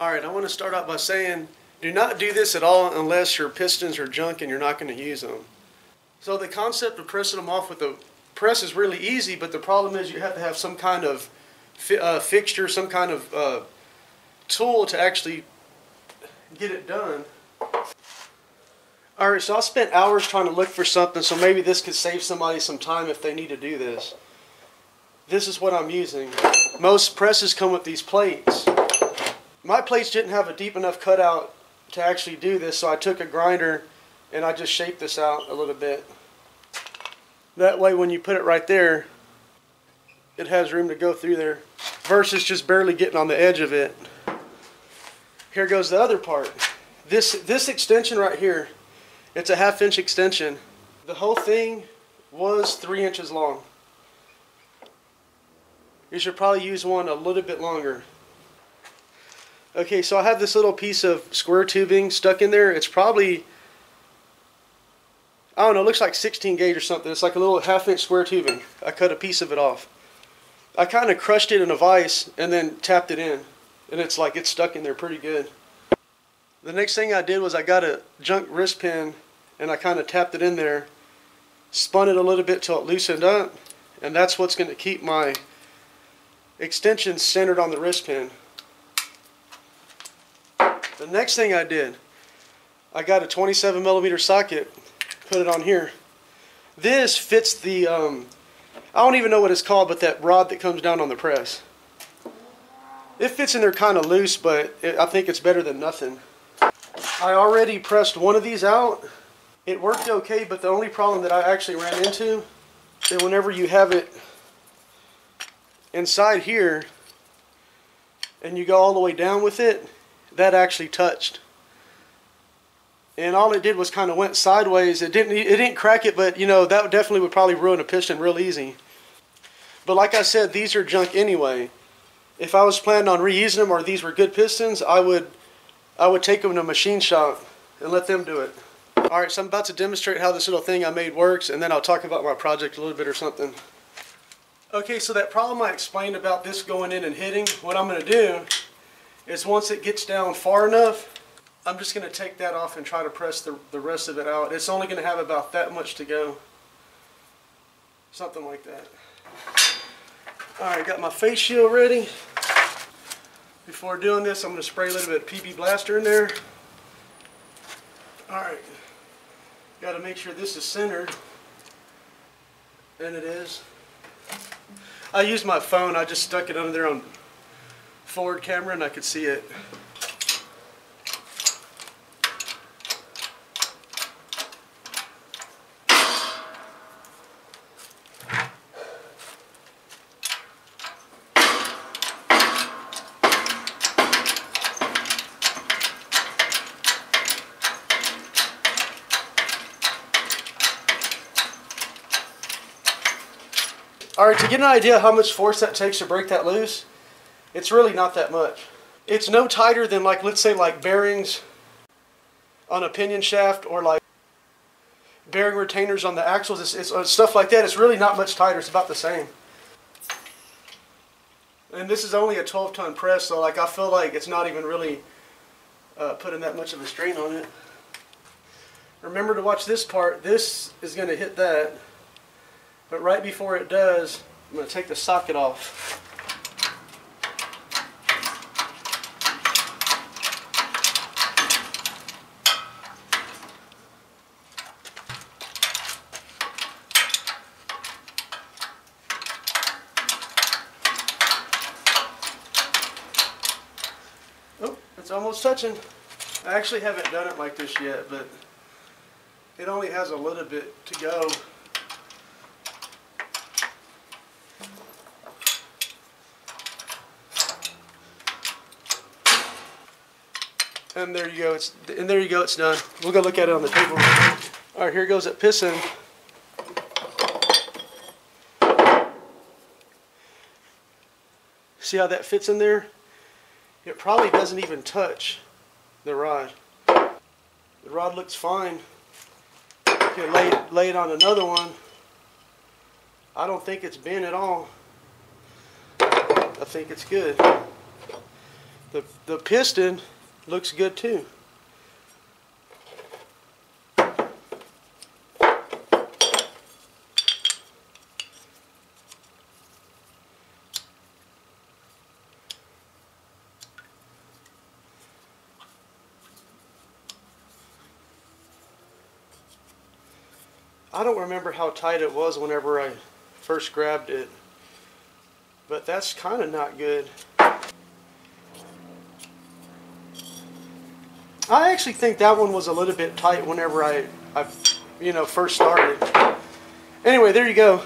All right, I want to start out by saying do not do this at all unless your pistons are junk and you're not going to use them. So the concept of pressing them off with a press is really easy, but the problem is you have to have some kind of fi- uh, fixture, some kind of uh, tool to actually get it done. All right, so I spent hours trying to look for something, so maybe this could save somebody some time if they need to do this. This is what I'm using. Most presses come with these plates. My plates didn't have a deep enough cutout to actually do this, so I took a grinder and I just shaped this out a little bit. That way when you put it right there, it has room to go through there versus just barely getting on the edge of it. Here goes the other part. This, this extension right here, it's a half inch extension. The whole thing was three inches long. You should probably use one a little bit longer. Okay, so I have this little piece of square tubing stuck in there. It's probably, I don't know, it looks like 16 gauge or something. It's like a little half inch square tubing. I cut a piece of it off. I kind of crushed it in a vise and then tapped it in. And it's like it's stuck in there pretty good. The next thing I did was I got a junk wrist pin and I kind of tapped it in there, spun it a little bit till it loosened up, and that's what's going to keep my extension centered on the wrist pin. The next thing I did, I got a 27 millimeter socket, put it on here. This fits the, um, I don't even know what it's called, but that rod that comes down on the press. It fits in there kind of loose, but it, I think it's better than nothing. I already pressed one of these out. It worked okay, but the only problem that I actually ran into is whenever you have it inside here and you go all the way down with it, that actually touched. And all it did was kind of went sideways. It didn't it didn't crack it, but you know, that definitely would probably ruin a piston real easy. But like I said, these are junk anyway. If I was planning on reusing them or these were good pistons, I would I would take them to a machine shop and let them do it. All right, so I'm about to demonstrate how this little thing I made works, and then I'll talk about my project a little bit or something. Okay, so that problem I explained about this going in and hitting, what I'm going to do is once it gets down far enough, I'm just going to take that off and try to press the, the rest of it out. It's only going to have about that much to go. Something like that. Alright, got my face shield ready. Before doing this, I'm going to spray a little bit of PB Blaster in there. Alright, got to make sure this is centered. And it is. I used my phone, I just stuck it under there on forward camera and I could see it. All right, to get an idea how much force that takes to break that loose, it's really not that much. It's no tighter than like, let's say like bearings on a pinion shaft or like bearing retainers on the axles, it's, it's, uh, stuff like that. It's really not much tighter. It's about the same. And this is only a 12 ton press, so like I feel like it's not even really uh, putting that much of a strain on it. Remember to watch this part. This is going to hit that. But right before it does, I'm going to take the socket off. It's almost touching. I actually haven't done it like this yet, but it only has a little bit to go. And there you go. It's and there you go. It's done. We'll go look at it on the table. All right, here goes that piston. See how that fits in there? It probably doesn't even touch the rod. The rod looks fine. Okay, lay, lay it on another one. I don't think it's bent at all. I think it's good. The, the piston looks good too. I don't remember how tight it was whenever I first grabbed it, but that's kind of not good. I actually think that one was a little bit tight whenever I, I you know, first started. Anyway, there you go.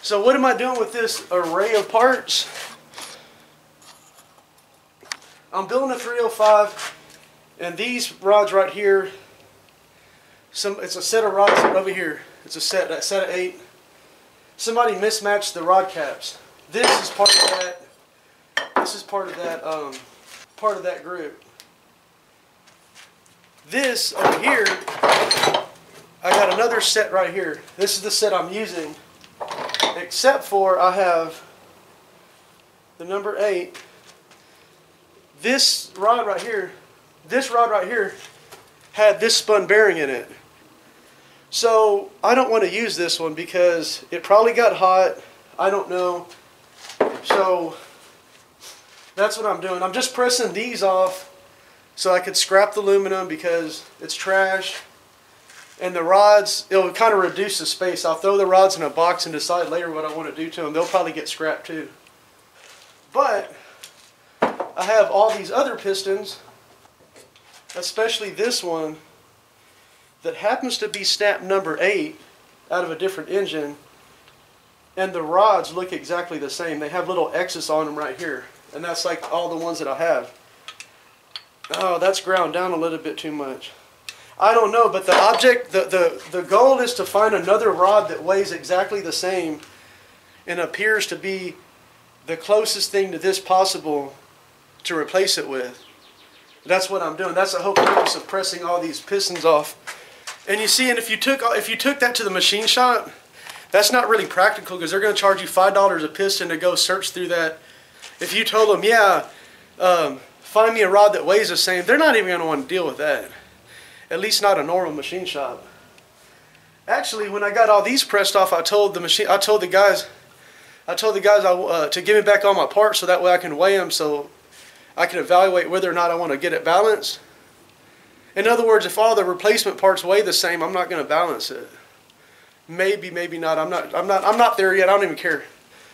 So what am I doing with this array of parts? I'm building a 305 and these rods right here some it's a set of rods over here. It's a set a set of eight. Somebody mismatched the rod caps. This is part of that. This is part of that um, part of that group. This over here, I got another set right here. This is the set I'm using, except for I have the number eight. This rod right here, this rod right here had this spun bearing in it. So I don't want to use this one because it probably got hot. I don't know. So that's what I'm doing. I'm just pressing these off so I could scrap the aluminum because it's trash. And the rods, it'll kind of reduce the space. I'll throw the rods in a box and decide later what I want to do to them. They'll probably get scrapped too. But I have all these other pistons, especially this one that happens to be snap number 8 out of a different engine and the rods look exactly the same. They have little X's on them right here and that's like all the ones that I have. Oh, that's ground down a little bit too much. I don't know, but the object, the, the, the goal is to find another rod that weighs exactly the same and appears to be the closest thing to this possible to replace it with. That's what I'm doing. That's the whole purpose of pressing all these pistons off. And you see, and if you took if you took that to the machine shop, that's not really practical because they're going to charge you five dollars a piston to go search through that. If you told them, yeah, um, find me a rod that weighs the same, they're not even going to want to deal with that. At least not a normal machine shop. Actually, when I got all these pressed off, I told the machine, I told the guys, I told the guys I, uh, to give me back all my parts so that way I can weigh them so I can evaluate whether or not I want to get it balanced. In other words, if all the replacement parts weigh the same, I'm not going to balance it. Maybe, maybe not. I'm not. I'm not. I'm not there yet. I don't even care.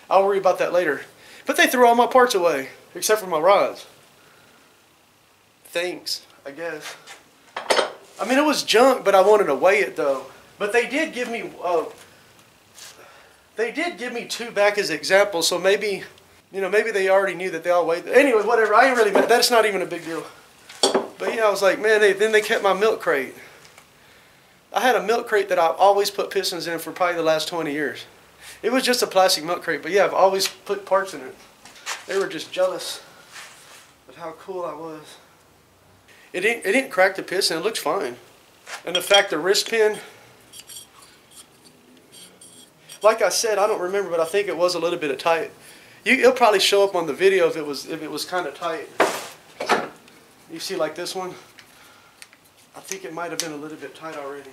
I'll worry about that later. But they threw all my parts away except for my rods. Thanks, I guess. I mean, it was junk, but I wanted to weigh it though. But they did give me. Uh, they did give me two back as examples, so maybe, you know, maybe they already knew that they all weighed. Anyway, whatever. I ain't really. That's not even a big deal. But yeah, I was like, man, they, then they kept my milk crate. I had a milk crate that I've always put pistons in for probably the last 20 years. It was just a plastic milk crate, but yeah, I've always put parts in it. They were just jealous of how cool I was. It didn't, it didn't crack the piston, it looks fine. And the fact the wrist pin, like I said, I don't remember, but I think it was a little bit of tight. You, it'll probably show up on the video if it was if it was kind of tight. You see like this one? I think it might have been a little bit tight already.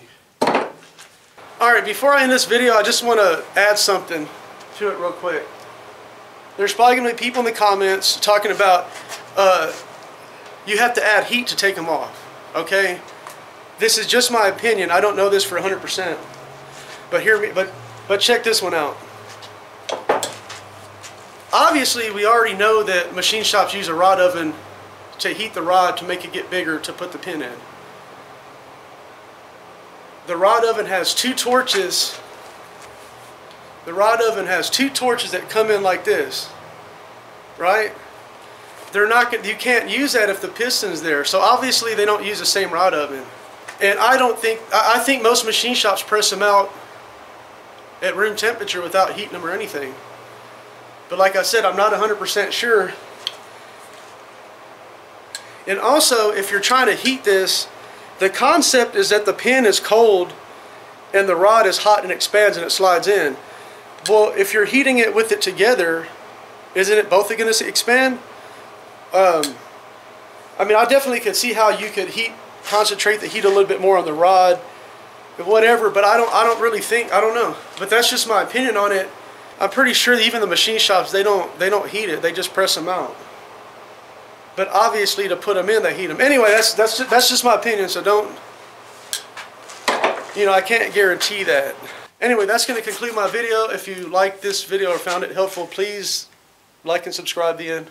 Alright, before I end this video, I just want to add something to it real quick. There's probably going to be people in the comments talking about uh, you have to add heat to take them off. Okay? This is just my opinion. I don't know this for 100%. But hear me, but, but check this one out. Obviously, we already know that machine shops use a rod oven to heat the rod to make it get bigger to put the pin in. The rod oven has two torches. The rod oven has two torches that come in like this, right? They're not you can't use that if the piston's there. So obviously they don't use the same rod oven. And I don't think, I think most machine shops press them out at room temperature without heating them or anything. But like I said, I'm not 100% sure and also, if you're trying to heat this, the concept is that the pin is cold and the rod is hot and expands and it slides in. Well, if you're heating it with it together, isn't it both going to expand? Um, I mean, I definitely could see how you could heat, concentrate the heat a little bit more on the rod, whatever. But I don't, I don't really think, I don't know. But that's just my opinion on it. I'm pretty sure even the machine shops, they don't, they don't heat it. They just press them out. But obviously, to put them in, they heat them. Anyway, that's that's that's just my opinion. So don't, you know, I can't guarantee that. Anyway, that's going to conclude my video. If you liked this video or found it helpful, please like and subscribe. The end.